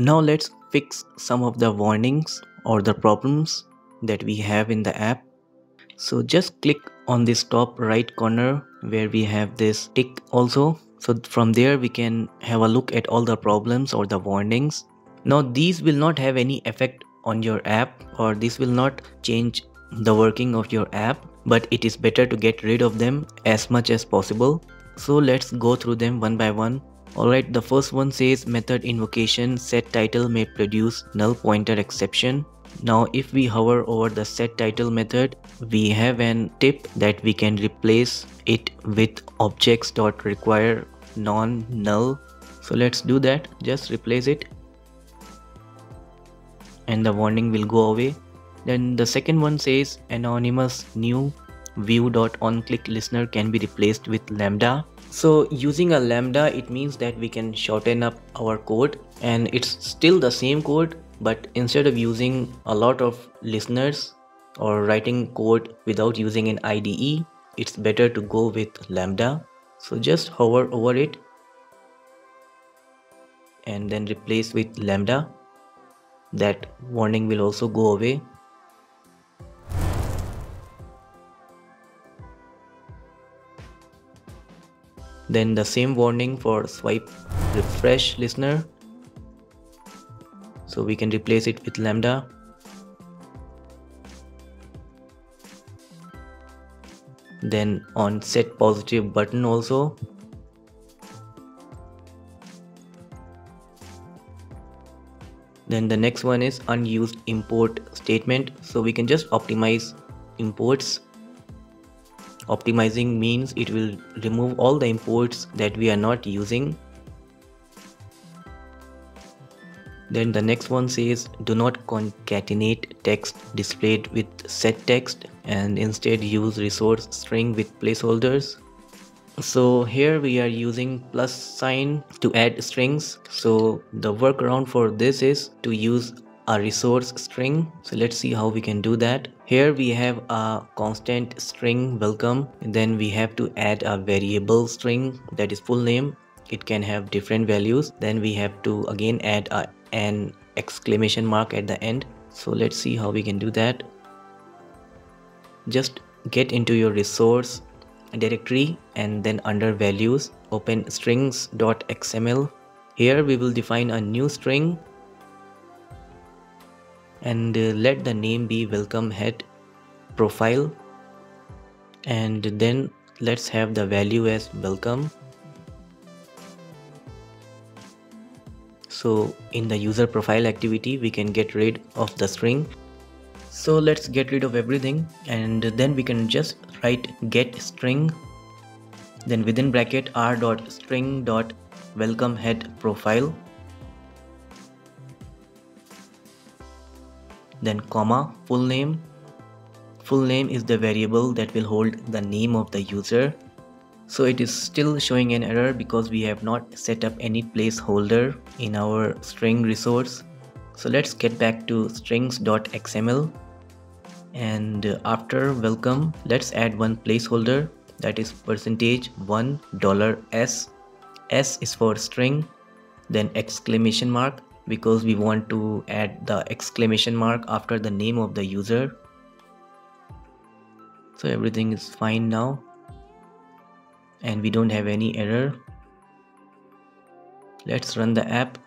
Now let's fix some of the warnings or the problems that we have in the app. So just click on this top right corner where we have this tick also. So from there we can have a look at all the problems or the warnings. Now these will not have any effect on your app or this will not change the working of your app but it is better to get rid of them as much as possible. So let's go through them one by one. Alright, the first one says method invocation set title may produce null pointer exception. Now if we hover over the set title method, we have an tip that we can replace it with objects.require non-null. So let's do that, just replace it and the warning will go away. Then the second one says anonymous new view.onClick listener can be replaced with lambda. So using a lambda it means that we can shorten up our code and it's still the same code but instead of using a lot of listeners or writing code without using an IDE it's better to go with lambda. So just hover over it and then replace with lambda that warning will also go away then the same warning for swipe refresh listener. So we can replace it with lambda. Then on set positive button also. Then the next one is unused import statement. So we can just optimize imports optimizing means it will remove all the imports that we are not using. Then the next one says do not concatenate text displayed with set text and instead use resource string with placeholders. So here we are using plus sign to add strings. So the workaround for this is to use a resource string. So let's see how we can do that here we have a constant string welcome. Then we have to add a variable string that is full name. It can have different values. Then we have to again add a, an exclamation mark at the end. So let's see how we can do that. Just get into your resource directory and then under values open strings.xml here we will define a new string and uh, let the name be welcome head profile. And then let's have the value as welcome. So in the user profile activity we can get rid of the string. So let's get rid of everything. And then we can just write get string. Then within bracket r dot string dot welcome head profile then comma full name. Full name is the variable that will hold the name of the user. So it is still showing an error because we have not set up any placeholder in our string resource. So let's get back to strings.xml and after welcome. Let's add one placeholder that is percentage one dollar s. S is for string then exclamation mark because we want to add the exclamation mark after the name of the user. So everything is fine now. And we don't have any error. Let's run the app.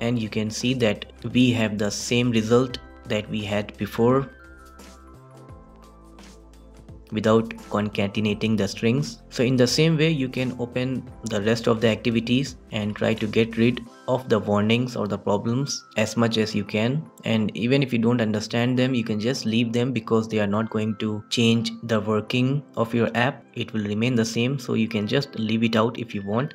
And you can see that we have the same result that we had before without concatenating the strings. So in the same way you can open the rest of the activities and try to get rid of the warnings or the problems as much as you can. And even if you don't understand them you can just leave them because they are not going to change the working of your app. It will remain the same so you can just leave it out if you want